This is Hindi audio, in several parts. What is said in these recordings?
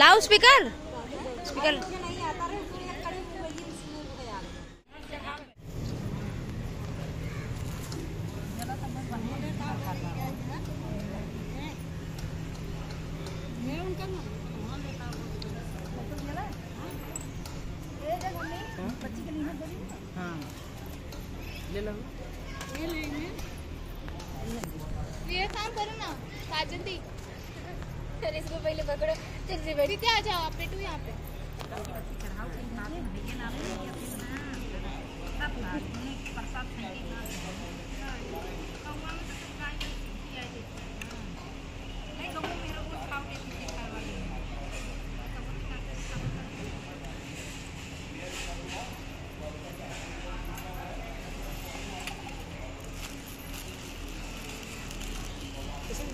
लाउड स्पीकर स्पीकर हाँ ले लो ये काम करो ना काजल दी अरे इसको पहले पकड़ो जल्दी बैठी थी आ जाओ आप बेटू यहाँ पे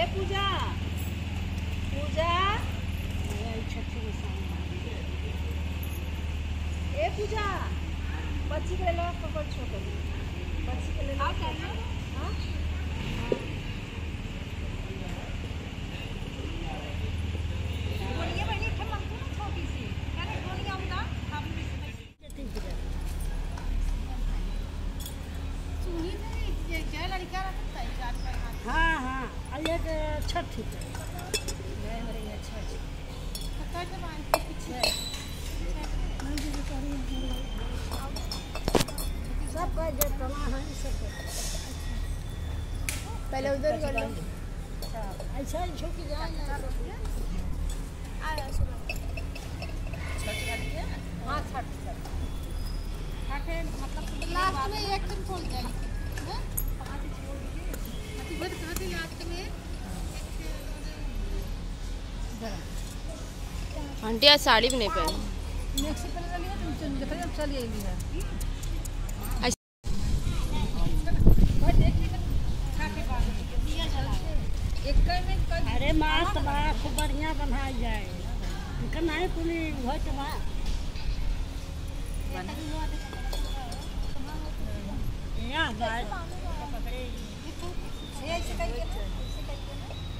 ए पूजा पूजा ए पूजा बच्ची के ले लो पकड़ छोटे बच्ची के ले लो हाँ सुनी नहीं ये क्या लड़का रखता है चार पर हाथ हाँ हाँ और एक छठ पकड़ के बाँध के पीछे सब कह दे तना है सब पहले उधर कर लो ऐसा ही छोटी जाए ना आ रहा सुनो हाँ छठ आंटी आज साड़ी भी नहीं पहनी। अरे माँ खूब बढ़िया बनाई जाए। नहीं कुली हो तबा यहाँ बात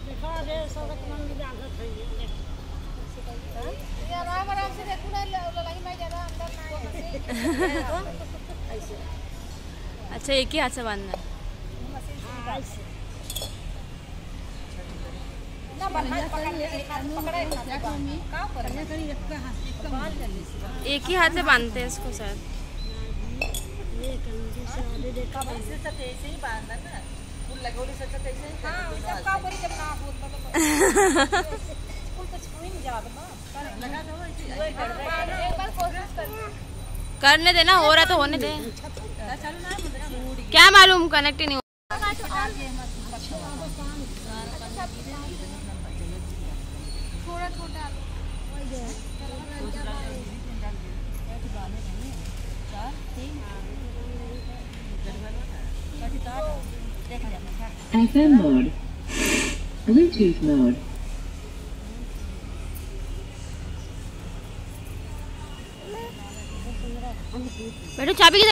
दिखा दे सब मंदिर जाकर खाइए ये आराम आराम से देखो ना लड़ाई में ज़्यादा अंदर ना आए अच्छा एक ही हाथ से बांधना है। एक ही? हाथ से बांधते हैं इसको कोशिश कर करने देना हो रहा तो होने दे। क्या मालूम कनेक्ट ही नहीं थोड़ा थोड़ा FM mode. Bluetooth mode. बेटू चाबी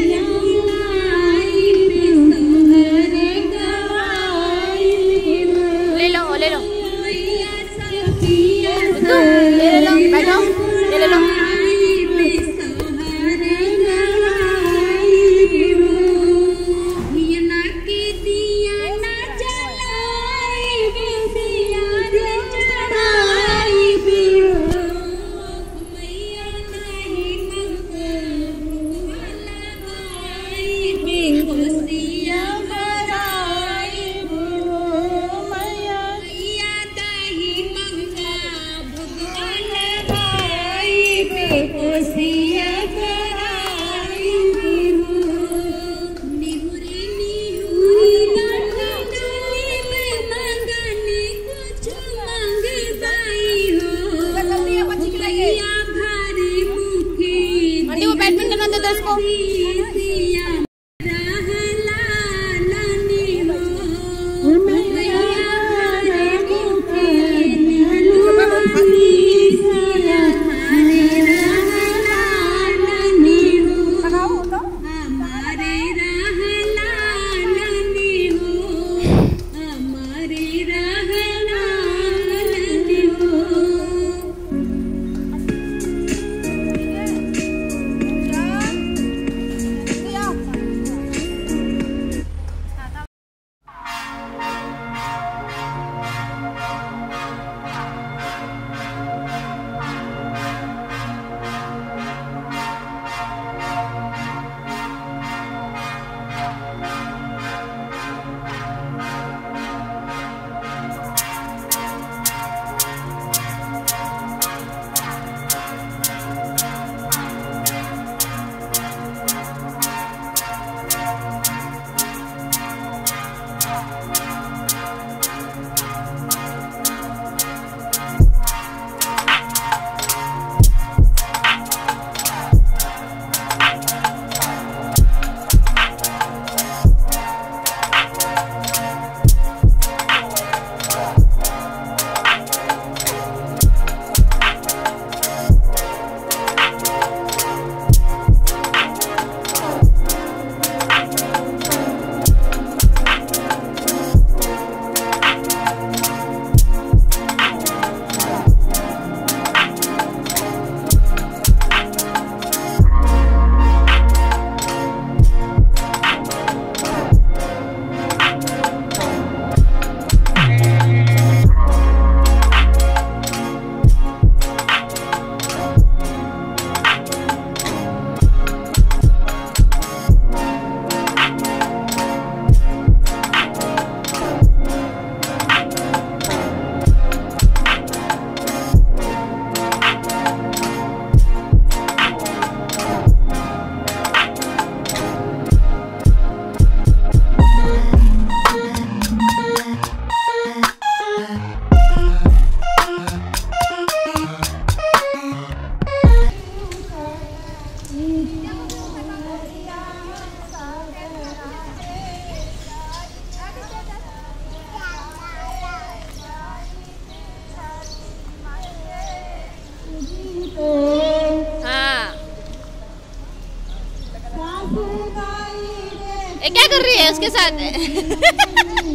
रही है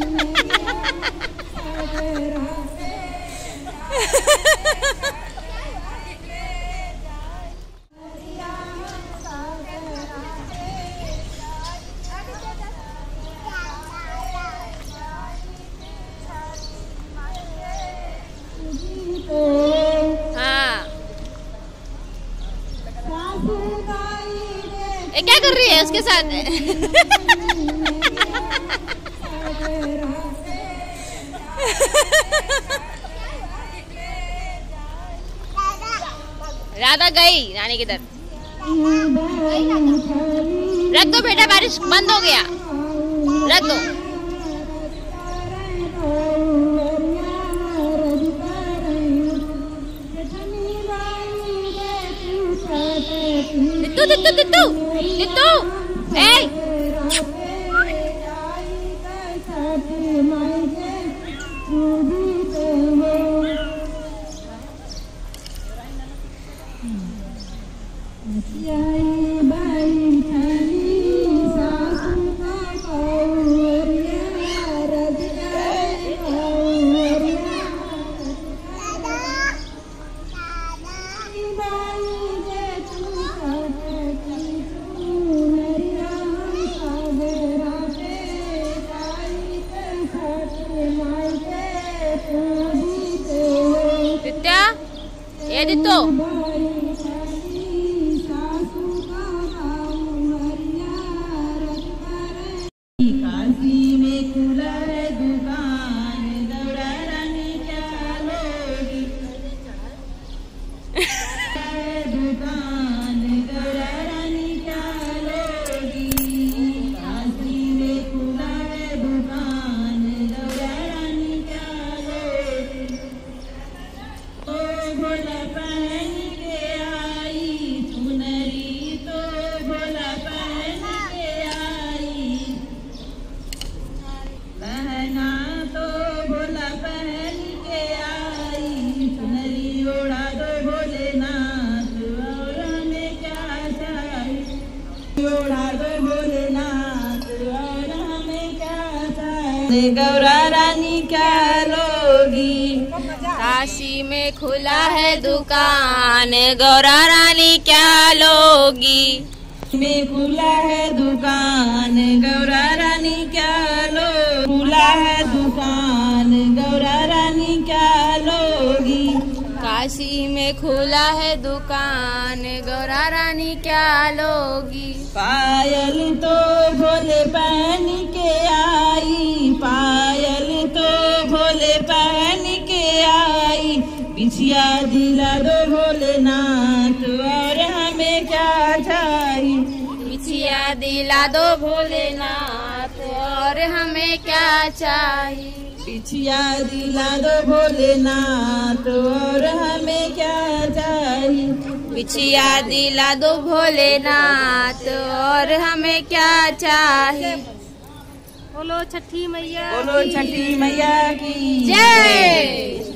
हाँ। ये क्या कर रही है उसके साथ? राधा गई रानी किधर रख दो बेटा, बारिश बंद हो गया। रख दो। दित्तू दित्तू दित्तू। दित्तू, ए गौरा रानी क्या लोगी? काशी में खुला है दुकान, गौरा रानी क्या लोगी? में खुला है दुकान, गौरा रानी क्या लो खुला है दुकान, गौरा रानी क्या लोगी? काशी में खुला है दुकान, गौरा रानी क्या लोगी? पायल तो भोले पहन के आई आई। बिछिया दिला दो भोलेनाथ और हमें क्या चाहिए? बिछिया दिला दो भोलेनाथ और हमें क्या चाहिए? बिछिया दिला दो भोलेनाथ और हमें क्या चाहिए? बिछिया दिला दो भोलेनाथ और हमें क्या चाहिए? बोलो छठी मैया बोलो छठी मैया की। जय!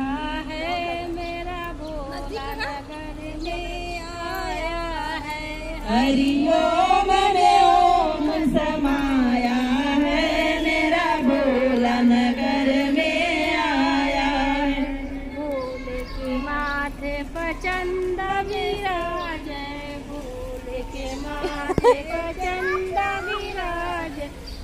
है हरिओम में ओम समाया मेरा भोला नगर में आया है के माथे पर चंदा विराजे भोले के माथे पर चंदा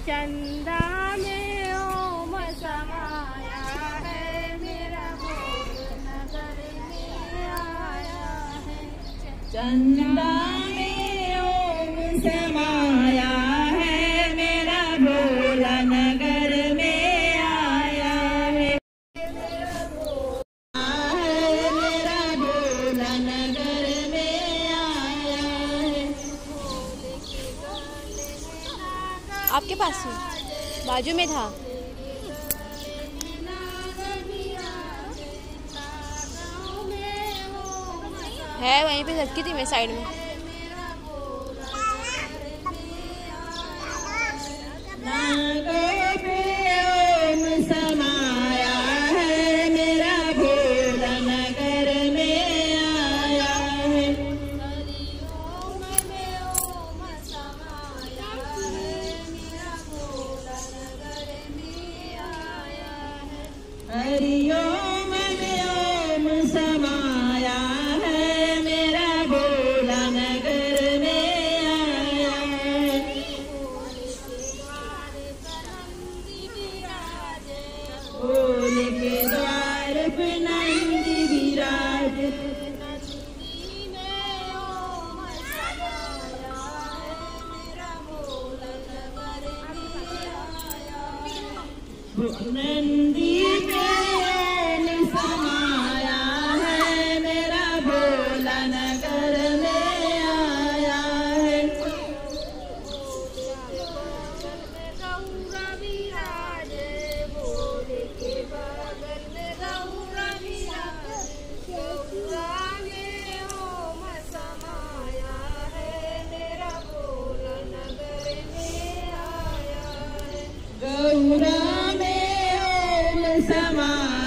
चंदा में ओम समाया है मेरा भोले में आया है आपके पास ही। बाजू में था। है वहीं पे रखी थी मैं साइड में। समा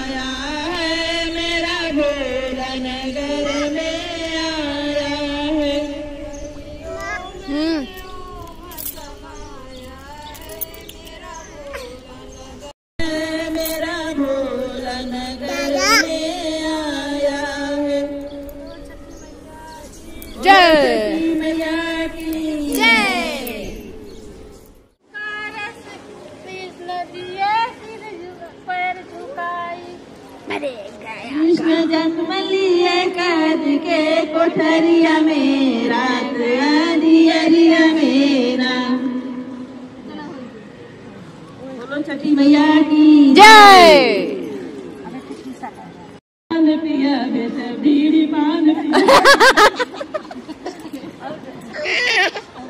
की जय। पान पिया बेटा बीड़ी पान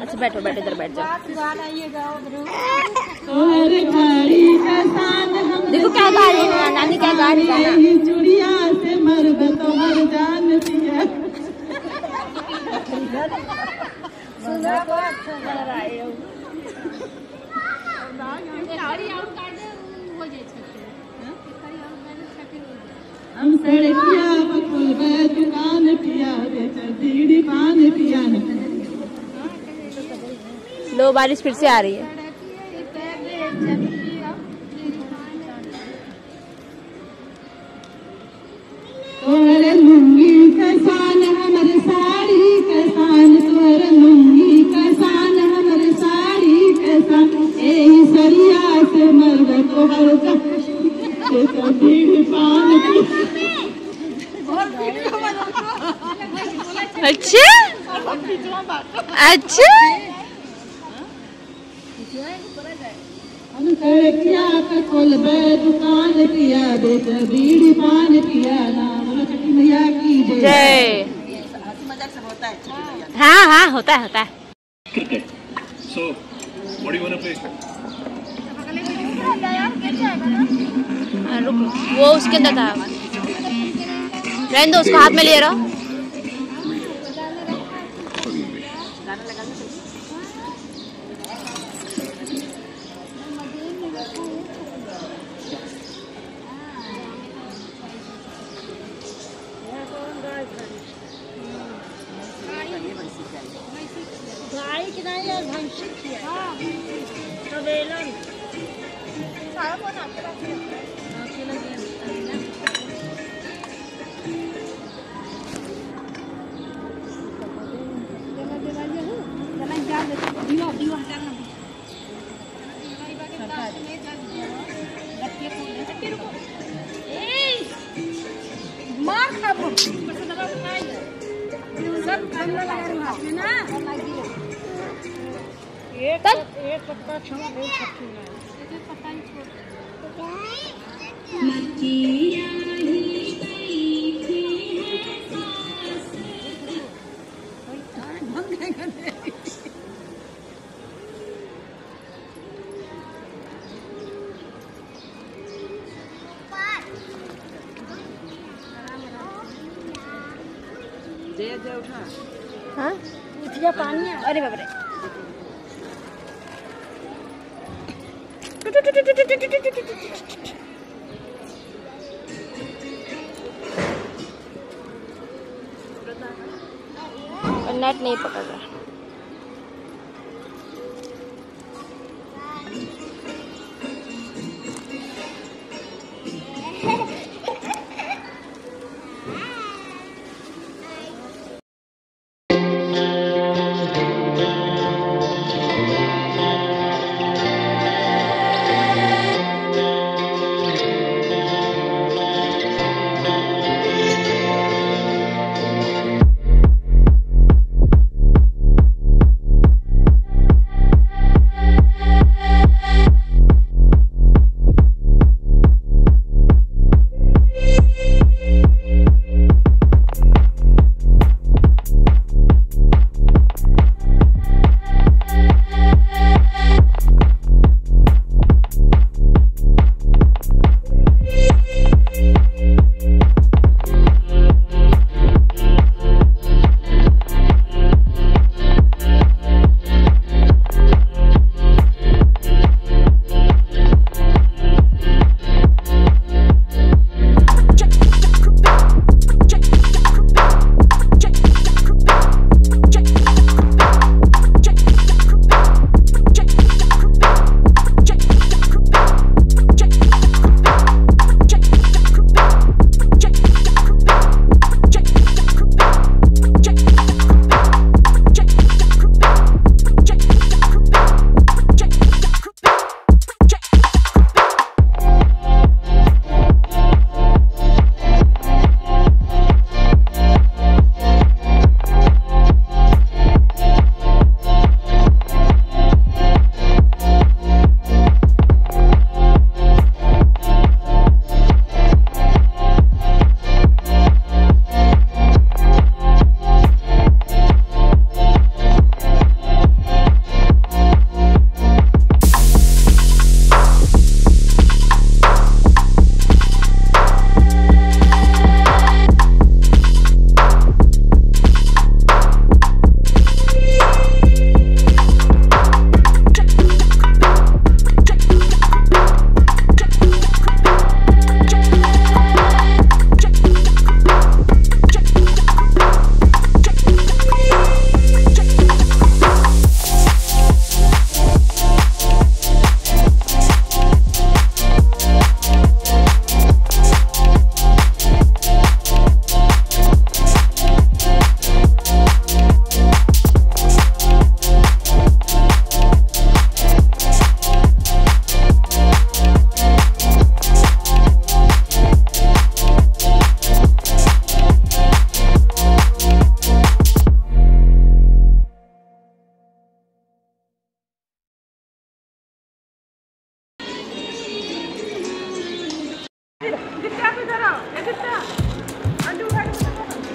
अच्छा बैठो बैठो इधर बैठ जाओ। देखो क्या गा रही है नानी क्या गा रही है। चुड़िया से मर्द तोहर जान पिया हम सड़किया बकुल दुकान पिया बीड़ी पान पिया लो बारिश फिर से आ रही है। लुंगी का अच्छा? अच्छा? सड़किया दुकान पिया बीड़ी पान पिया नाम की जय। हाँ हाँ होता है होता है। वो उसके अंदर था। रहने दो उसको हाथ में ले रहो। एक एक पत्ता छोड़ दे सकती है। हाँ पानी है